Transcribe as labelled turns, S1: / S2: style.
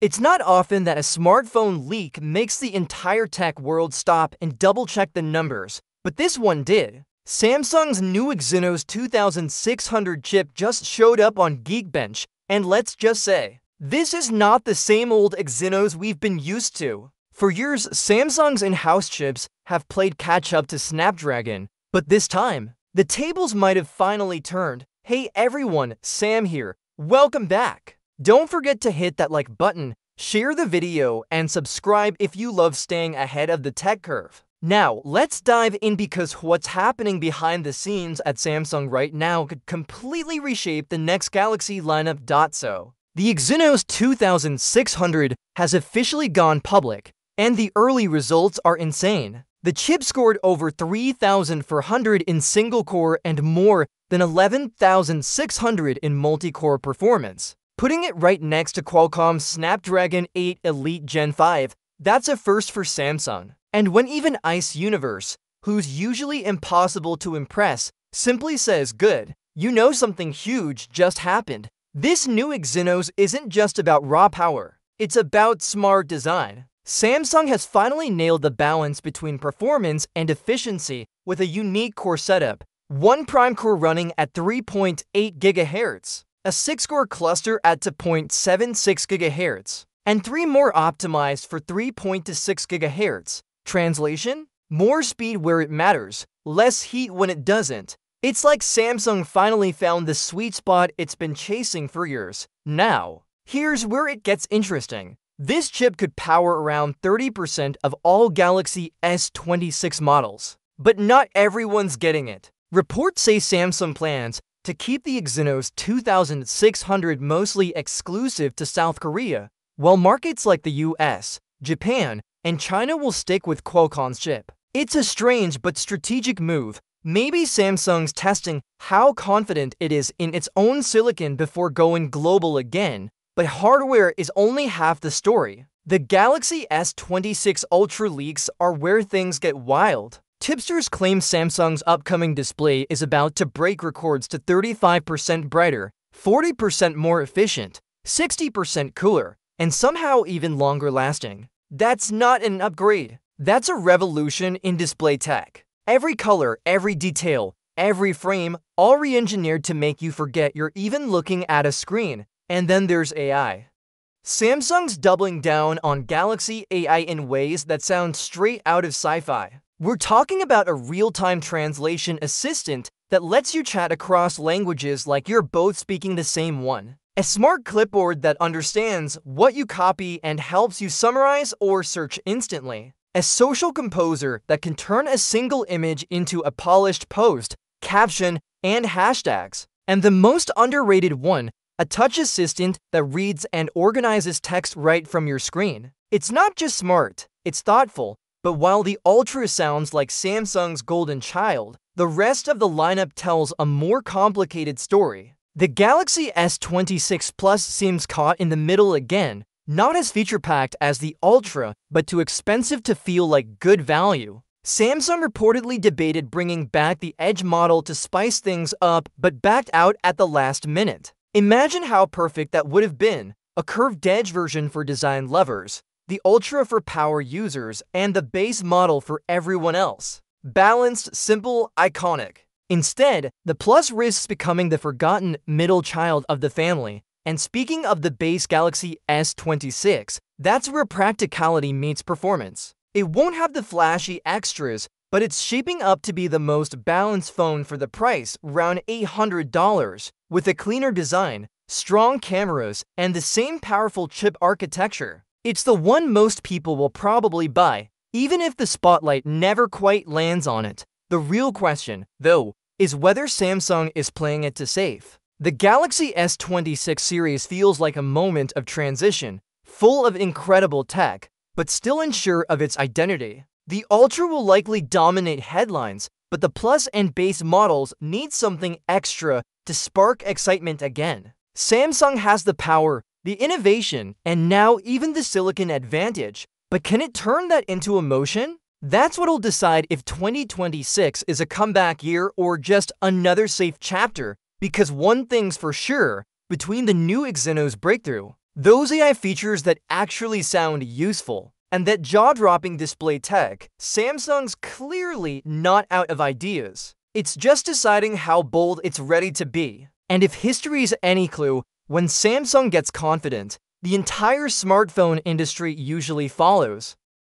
S1: It's not often that a smartphone leak makes the entire tech world stop and double check the numbers, but this one did. Samsung's new Exynos 2600 chip just showed up on Geekbench, and let's just say, this is not the same old Exynos we've been used to. For years, Samsung's in-house chips have played catch-up to Snapdragon, but this time, the tables might have finally turned. Hey everyone, Sam here. Welcome back. Don't forget to hit that like button, share the video, and subscribe if you love staying ahead of the tech curve. Now, let's dive in because what's happening behind the scenes at Samsung right now could completely reshape the next Galaxy lineup. Dot So, the Exynos 2600 has officially gone public, and the early results are insane. The chip scored over 3,400 in single-core and more than 11,600 in multi-core performance. Putting it right next to Qualcomm's Snapdragon 8 Elite Gen 5, that's a first for Samsung. And when even Ice Universe, who's usually impossible to impress, simply says good, you know something huge just happened. This new Exynos isn't just about raw power, it's about smart design. Samsung has finally nailed the balance between performance and efficiency with a unique core setup, one prime core running at 3.8 GHz, a 6-core cluster at 2.76 GHz, and three more optimized for 3.6 GHz. Translation? More speed where it matters, less heat when it doesn't. It's like Samsung finally found the sweet spot it's been chasing for years. Now, here's where it gets interesting. This chip could power around 30% of all Galaxy S26 models. But not everyone's getting it. Reports say Samsung plans to keep the Exynos 2600 mostly exclusive to South Korea, while markets like the US, Japan, and China will stick with Qualcomm's chip. It's a strange but strategic move. Maybe Samsung's testing how confident it is in its own silicon before going global again, but hardware is only half the story. The Galaxy S26 Ultra leaks are where things get wild. Tipsters claim Samsung's upcoming display is about to break records to 35% brighter, 40% more efficient, 60% cooler, and somehow even longer lasting. That's not an upgrade. That's a revolution in display tech. Every color, every detail, every frame, all re-engineered to make you forget you're even looking at a screen. And then there's AI. Samsung's doubling down on Galaxy AI in ways that sound straight out of sci-fi. We're talking about a real-time translation assistant that lets you chat across languages like you're both speaking the same one. A smart clipboard that understands what you copy and helps you summarize or search instantly. A social composer that can turn a single image into a polished post, caption, and hashtags. And the most underrated one a touch assistant that reads and organizes text right from your screen. It's not just smart, it's thoughtful, but while the Ultra sounds like Samsung's golden child, the rest of the lineup tells a more complicated story. The Galaxy S26 Plus seems caught in the middle again, not as feature-packed as the Ultra, but too expensive to feel like good value. Samsung reportedly debated bringing back the Edge model to spice things up, but backed out at the last minute. Imagine how perfect that would have been, a curved edge version for design lovers, the Ultra for power users, and the base model for everyone else. Balanced, simple, iconic. Instead, the Plus risks becoming the forgotten middle child of the family. And speaking of the base Galaxy S26, that's where practicality meets performance. It won't have the flashy extras, but it's shaping up to be the most balanced phone for the price, around $800, with a cleaner design, strong cameras, and the same powerful chip architecture. It's the one most people will probably buy, even if the spotlight never quite lands on it. The real question, though, is whether Samsung is playing it to safe. The Galaxy S26 series feels like a moment of transition, full of incredible tech, but still unsure of its identity. The Ultra will likely dominate headlines, but the Plus and base models need something extra to spark excitement again. Samsung has the power, the innovation, and now even the silicon advantage. But can it turn that into emotion? That's what'll decide if 2026 is a comeback year or just another safe chapter, because one thing's for sure, between the new Exynos breakthrough, those AI features that actually sound useful, and that jaw-dropping display tech, Samsung's clearly not out of ideas. It's just deciding how bold it's ready to be. And if history's any clue, when Samsung gets confident, the entire smartphone industry usually follows.